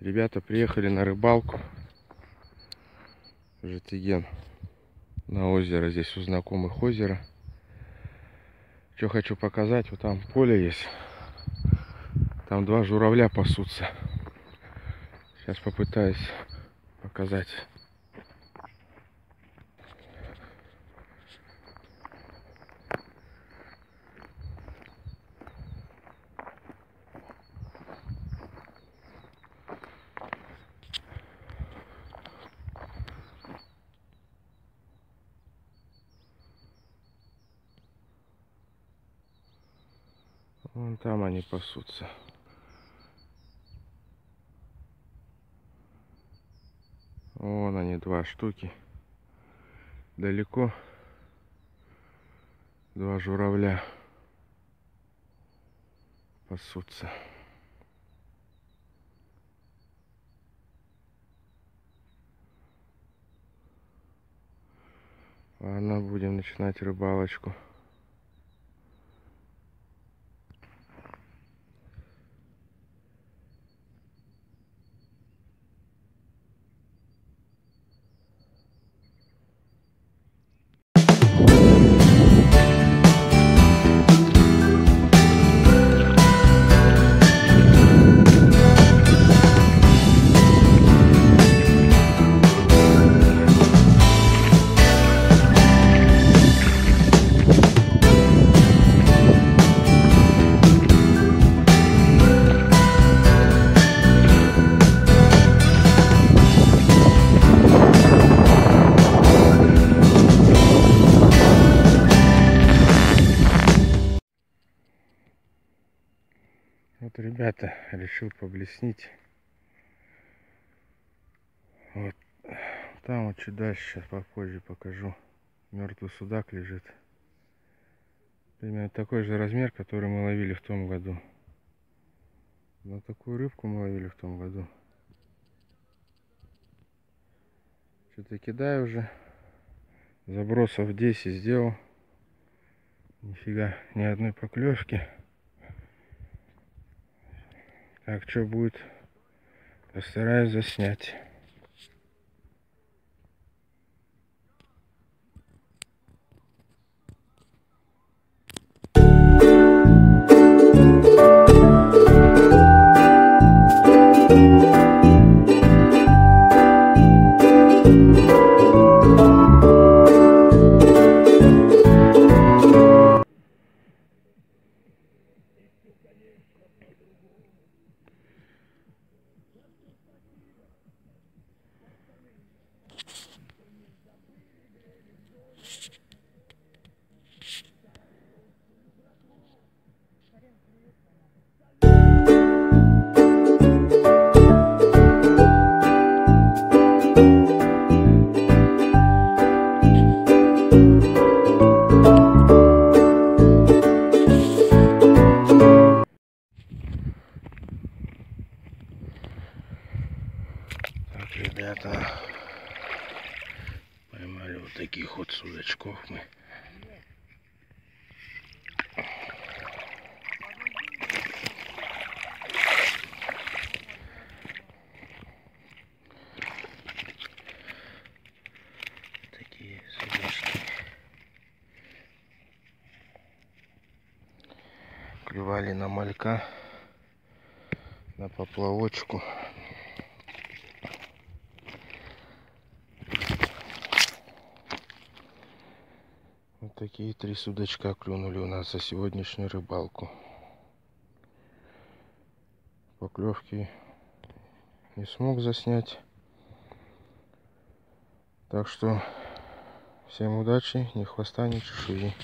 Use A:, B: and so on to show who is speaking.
A: Ребята приехали на рыбалку. Житиген. На озеро. Здесь у знакомых озеро. Что хочу показать. Вот там поле есть. Там два журавля пасутся. Сейчас попытаюсь показать. Вон там они пасутся. Вон они, два штуки. Далеко. Два журавля пасутся. Ладно, будем начинать рыбалочку. Вот, ребята, решил поблеснить. Вот там вот чуть дальше, сейчас попозже покажу. Мертвый судак лежит. Примерно такой же размер, который мы ловили в том году. Но такую рыбку мы ловили в том году. Что-то кидаю уже. Забросов 10 сделал. Нифига, ни одной поклевки. Так, что будет? Постараюсь заснять. Ребята, поймали вот таких вот судачков мы. Такие судачки. Клевали на малька, на поплавочку. Вот такие три судачка клюнули у нас за сегодняшнюю рыбалку. Поклевки не смог заснять. Так что всем удачи, ни хвоста, ни чешуи.